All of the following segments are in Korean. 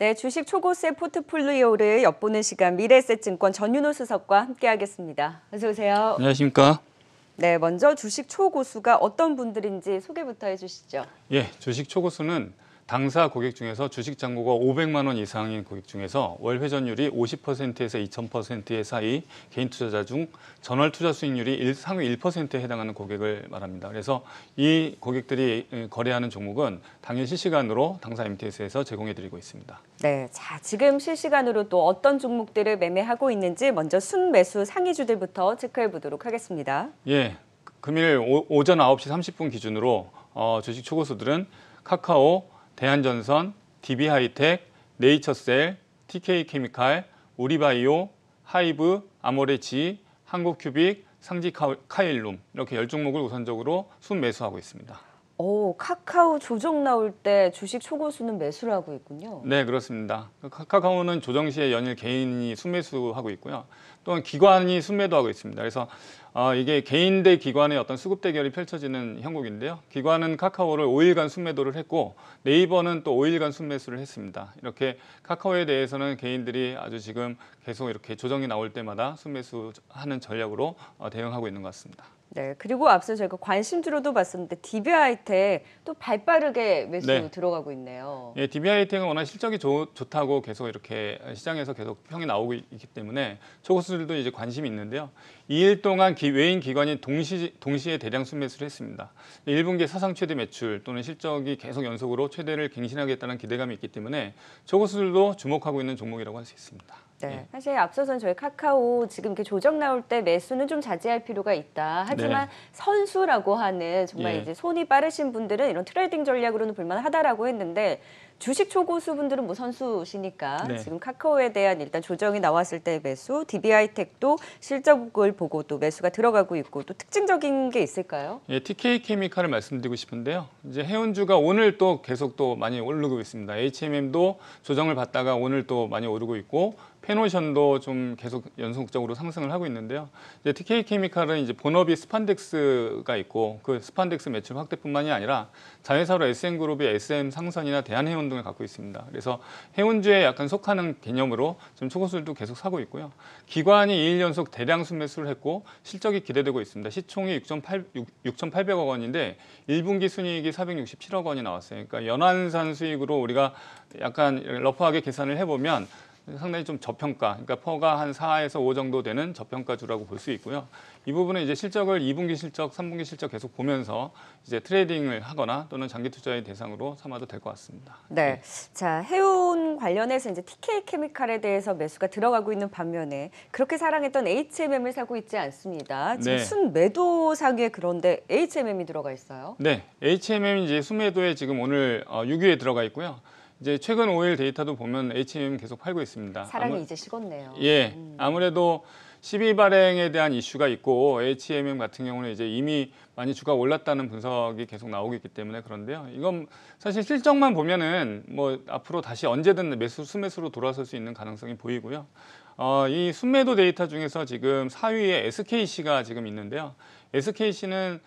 네, 주식 초고세 포트폴리오를 엿보는 시간 미래에셋증권 전윤호 수석과 함께하겠습니다. 어서 오세요. 안녕하십니까? 네, 먼저 주식 초고수가 어떤 분들인지 소개부터 해주시죠. 예, 주식 초고수는 당사 고객 중에서 주식 잔고가 500만 원 이상인 고객 중에서 월 회전율이 50%에서 2000%의 사이 개인 투자자 중 전월 투자 수익률이 일- 상위 1%에 해당하는 고객을 말합니다. 그래서 이 고객들이 예, 거래하는 종목은 당일 실시간으로 당사 MTS에서 제공해 드리고 있습니다. 네, 자 지금 실시간으로 또 어떤 종목들을 매매하고 있는지 먼저 순매수 상위주들부터 체크해 보도록 하겠습니다. 예, 금일 오, 오전 9시 30분 기준으로 어, 주식 초고수들은 카카오, 대한전선, DB하이텍, 네이처셀, TK케미칼, 우리바이오, 하이브, 아모레지, 한국큐빅, 상지카일룸 이렇게 열 종목을 우선적으로 순매수하고 있습니다. 오, 카카오 조정 나올 때 주식 초고수는 매수를 하고 있군요. 네, 그렇습니다. 카- 카카오는 조정 시에 연일 개인이 순매수하고 있고요. 또한 기관이 순매도 하고 있습니다. 그래서 어, 이게 개인 대 기관의 어떤 수급 대결이 펼쳐지는 형국인데요. 기관은 카카오를 5일간 순매도를 했고 네이버는 또 5일간 순매수를 했습니다. 이렇게 카카오에 대해서는 개인들이 아주 지금 계속 이렇게 조정이 나올 때마다 순매수하는 전략으로 어, 대응하고 있는 것 같습니다. 네, 그리고 앞서 저희가 관심주로도 봤었는데 DB하이텍 또 발빠르게 매수 네. 들어가고 있네요. 예, DB하이텍은 워낙 실적이 좋, 좋다고 계속 이렇게 시장에서 계속 평이 나오고 있- 있기 때문에 초고수들도 이제 관심이 있는데요. 2일 동안 기, 외인 기관이 동시, 동시에 대량 순매수를 했습니다. 1분기 사상 최대 매출 또는 실적이 계속 연속으로 최대를 갱신하겠다는 기대감이 있기 때문에 초고수들도 주목하고 있는 종목이라고 할 수 있습니다. 네, 예. 사실 앞서선 저희 카카오 지금 이렇게 조정 나올 때 매수는 좀 자제할 필요가 있다. 하지만 선수라고 하는 정말 예. 이제 손이 빠르신 분들은 이런 트레이딩 전략으로는 볼만하다라고 했는데 주식 초고수 분들은 뭐 선수시니까 네. 지금 카카오에 대한 일단 조정이 나왔을 때 매수, DB하이텍도 실적을 보고 또 매수가 들어가고 있고 또 특징적인 게 있을까요? 예, TK 케미칼을 말씀드리고 싶은데요. 이제 해운주가 오늘 또 계속 또 많이 오르고 있습니다. HMM도 조정을 받다가 오늘 또 많이 오르고 있고 페노션도 좀 계속 연속적으로 상승을 하고 있는데요. 이제 TK 케미칼은 이제 본업이 스판덱스가 있고 그 스판덱스 매출 확대뿐만이 아니라 자회사로 SN그룹이 SM 상선이나 대한해운 등을 갖고 있습니다. 그래서 해운주에 약간 속하는 개념으로 지금 초고수들도 계속 사고 있고요. 기관이 2일 연속 대량 순매수를 했고 실적이 기대되고 있습니다. 시총이 6,800, 6,800억 원인데 1분기 순이익이 467억 원이 나왔어요. 그러니까 연환산 수익으로 우리가 약간 rough하게 계산을 해보면 상당히 좀 저평가, 그러니까 PER가 한 4에서 5 정도 되는 저평가주라고 볼 수 있고요. 이 부분은 이제 실적을 2분기 실적, 3분기 실적 계속 보면서 이제 트레이딩을 하거나 또는 장기 투자의 대상으로 삼아도 될 것 같습니다. 네. 자, 해운 관련해서 이제 TK 케미칼에 대해서 매수가 들어가고 있는 반면에 그렇게 사랑했던 HMM을 사고 있지 않습니다. 지금 네. 순매도 상위에 그런데 HMM이 들어가 있어요. 네, HMM 이제 수매도에 지금 오늘 어, 6위에 들어가 있고요. 이제 최근 5일 데이터도 보면 HMM 계속 팔고 있습니다. 사랑이 아무- 이제 식었네요. 예, 아무래도 12 발행에 대한 이슈가 있고 HMM 같은 경우는 이제 이미 많이 주가 올랐다는 분석이 계속 나오고 있기 때문에 그런데요. 이건 사실 실적만 보면은 뭐 앞으로 다시 언제든 매수 수매수로 돌아설 수 있는 가능성이 보이고요. 어, 이 순매도 데이터 중에서 지금 4위에 SKC가 지금 있는데요. SKC는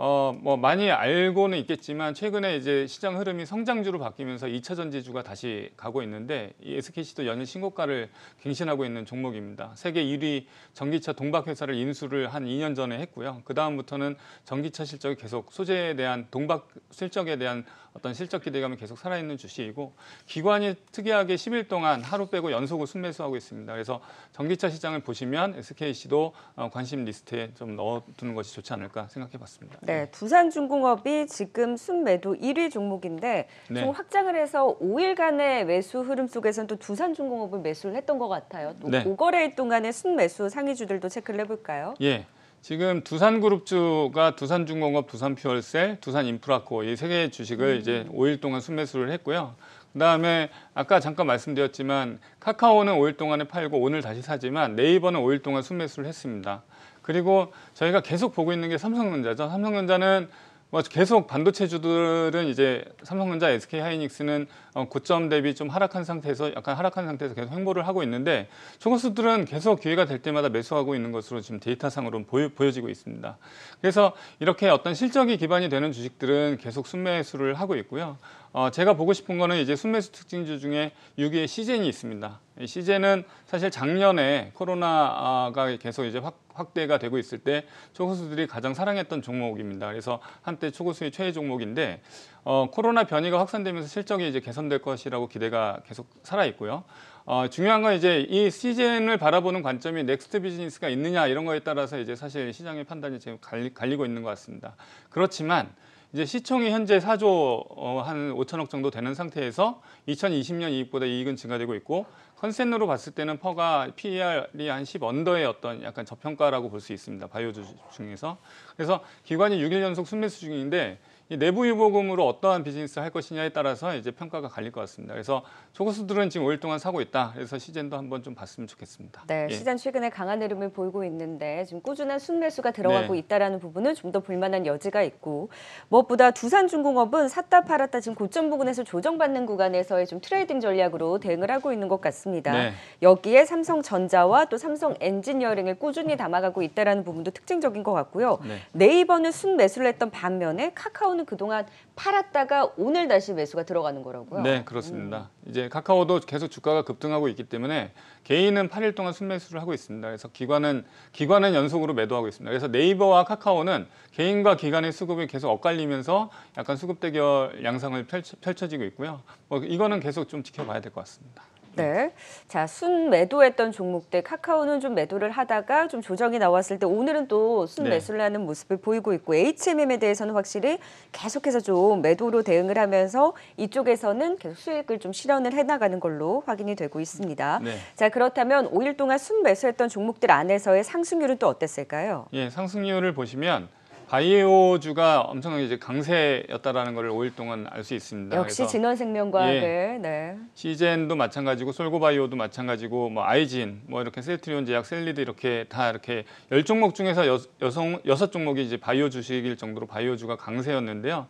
어, 뭐 많이 알고는 있겠지만 최근에 이제 시장 흐름이 성장주로 바뀌면서 2차 전지주가 다시 가고 있는데 이 SKC도 연일 신고가를 갱신하고 있는 종목입니다. 세계 1위 전기차 동박 회사를 인수를 한 2년 전에 했고요. 그 다음부터는 전기차 실적이 계속 소재에 대한 동박 실적에 대한 어떤 실적 기대감이 계속 살아있는 주식이고 기관이 특이하게 10일 동안 하루 빼고 연속으로 순매수하고 있습니다. 그래서 전기차 시장을 보시면 SKC도 어, 관심 리스트에 좀 넣어두는 것이 좋지 않을까 생각해봤습니다. 네, 두산중공업이 지금 순매도 1위 종목인데 네. 좀 확장을 해서 5일간의 매수 흐름 속에서는 또 두산중공업을 매수를 했던 것 같아요. 또 네. 5거래일 동안의 순매수 상위주들도 체크를 해볼까요? 예. 지금 두산그룹주가 두산중공업, 두산퓨얼셀, 두산인프라코어 이 세 개의 주식을 이제 5일 동안 순매수를 했고요. 그다음에 아까 잠깐 말씀드렸지만 카카오는 5일 동안에 팔고 오늘 다시 사지만 네이버는 5일 동안 순매수를 했습니다. 그리고 저희가 계속 보고 있는 게 삼성전자죠. 삼성전자는 뭐 계속 반도체주들은 이제 삼성전자, SK 하이닉스는 어, 고점 대비 좀 하락한 상태에서 약간 하락한 상태에서 계속 횡보를 하고 있는데 초고수들은 계속 기회가 될 때마다 매수하고 있는 것으로 지금 데이터상으로 보여, 보여지고 있습니다. 그래서 이렇게 어떤 실적이 기반이 되는 주식들은 계속 순매수를 하고 있고요. 어, 제가 보고 싶은 거는 이제 순매수 특징주 중에 6위의 씨젠이 있습니다. 이 씨젠은 사실 작년에 코로나가 계속 이제 확, 확대가 되고 있을 때 초고수들이 가장 사랑했던 종목입니다. 그래서 한때 초고수의 최애 종목인데 어, 코로나 변이가 확산되면서 실적이 이제 개선될 것이라고 기대가 계속 살아 있고요. 어, 중요한 건 이제 이 씨젠을 바라보는 관점이 next 비즈니스가 있느냐 이런 거에 따라서 이제 사실 시장의 판단이 지금 갈리, 갈리고 있는 것 같습니다. 그렇지만 이제 시총이 현재 4조 어, 한 5천억 정도 되는 상태에서 2020년 이익보다 이익은 증가되고 있고 컨센으로 봤을 때는 PER가 PER이 한 10 under의 어떤 약간 저평가라고 볼 수 있습니다. 바이오주 중에서. 그래서 기관이 6일 연속 순매수 중인데 이 내부 유보금으로 어떠한 비즈니스 할 것이냐에 따라서 이제 평가가 갈릴 것 같습니다. 그래서 초고수들은 지금 5일 동안 사고 있다. 그래서 씨젠도 한번 좀 봤으면 좋겠습니다. 네, 예. 시장 최근에 강한 흐름을 보이고 있는데 지금 꾸준한 순매수가 들어가고 네. 있다라는 부분은 좀 더 볼만한 여지가 있고 무엇보다 두산중공업은 샀다 팔았다 지금 고점 부근에서 조정받는 구간에서의 좀 트레이딩 전략으로 대응을 하고 있는 것 같습니다. 네. 여기에 삼성전자와 또 삼성 엔지니어링을 꾸준히 담아가고 있다라는 부분도 특징적인 것 같고요. 네. 네이버는 순매수를 했던 반면에 카카오 는 그동안 팔았다가 오늘 다시 매수가 들어가는 거라고요. 네, 그렇습니다. 이제 카카오도 계속 주가가 급등하고 있기 때문에 개인은 8일 동안 순매수를 하고 있습니다. 그래서 기관은 기관은 연속으로 매도하고 있습니다. 그래서 네이버와 카카오는 개인과 기관의 수급이 계속 엇갈리면서 약간 수급 대결 양상을 펼쳐, 펼쳐지고 있고요. 뭐 이거는 계속 좀 지켜봐야 될 것 같습니다. 네. 자, 순 매도했던 종목들 카카오는 좀 매도를 하다가 좀 조정이 나왔을 때 오늘은 또순 네. 매수를 하는 모습을 보이고 있고 HMM에 대해서는 확실히 계속해서 좀 매도로 대응을 하면서 이쪽에서는 계속 수익을 좀 실현을 해 나가는 걸로 확인이 되고 있습니다. 네. 자, 그렇다면 5일 동안 순 매수했던 종목들 안에서의 상승률은 또 어땠을까요? 예, 상승률을 보시면 바이오주가 엄청나게 이제 강세였다라는 것을 5일 동안 알 수 있습니다. 역시 진원생명과학을 네. 시젠도 마찬가지고 솔고바이오도 마찬가지고 뭐 아이진 뭐 이렇게 셀트리온 제약 셀리드 이렇게 다 이렇게 열 종목 중에서 여, 여성 여섯 종목이 이제 바이오 주식일 정도로 바이오주가 강세였는데요.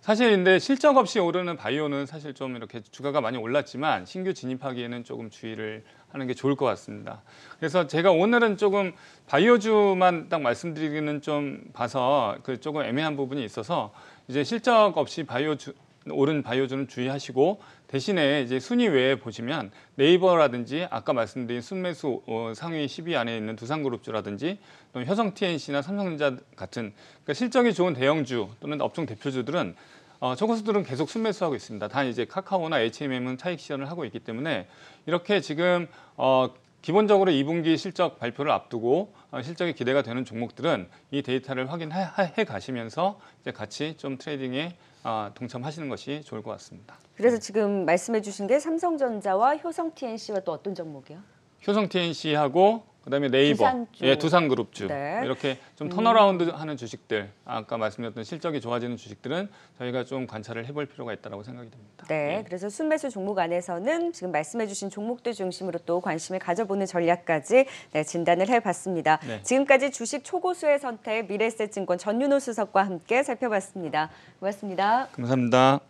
사실 근데 실적 없이 오르는 바이오는 사실 좀 이렇게 주가가 많이 올랐지만 신규 진입하기에는 조금 주의를 하는 게 좋을 것 같습니다. 그래서 제가 오늘은 조금 바이오주만 딱 말씀드리기는 좀 봐서 그 조금 애매한 부분이 있어서 이제 실적 없이 바이오주 오른 바이오주는 주의하시고 대신에 이제 순위 외에 보시면 네이버라든지 아까 말씀드린 순매수 어, 상위 10위 안에 있는 두산그룹주라든지 또 효성 TNC나 삼성전자 같은 그러니까 실적이 좋은 대형주 또는 업종 대표주들은 어, 초고수들은 계속 순매수하고 있습니다. 단 이제 카카오나 H&M은 차익 실현을 하고 있기 때문에 이렇게 지금 어, 기본적으로 2분기 실적 발표를 앞두고 어, 실적이 기대가 되는 종목들은 이 데이터를 확인해 해 가시면서 이제 같이 좀 트레이딩에 어, 동참하시는 것이 좋을 것 같습니다. 그래서 지금 말씀해 주신 게 삼성전자와 효성 TNC와 또 어떤 종목이요? 효성 TNC하고 그다음에 네이버, 두산주. 예, 두산그룹주 네. 이렇게 좀 턴어라운드하는 주식들, 아까 말씀드렸던 실적이 좋아지는 주식들은 저희가 좀 관찰을 해볼 필요가 있다고 생각이 듭니다. 네, 예. 그래서 순매수 종목 안에서는 지금 말씀해주신 종목들 중심으로 또 관심을 가져보는 전략까지 네, 진단을 해봤습니다. 네. 지금까지 주식 초고수의 선택 미래에셋증권 전윤호 수석과 함께 살펴봤습니다. 고맙습니다. 감사합니다.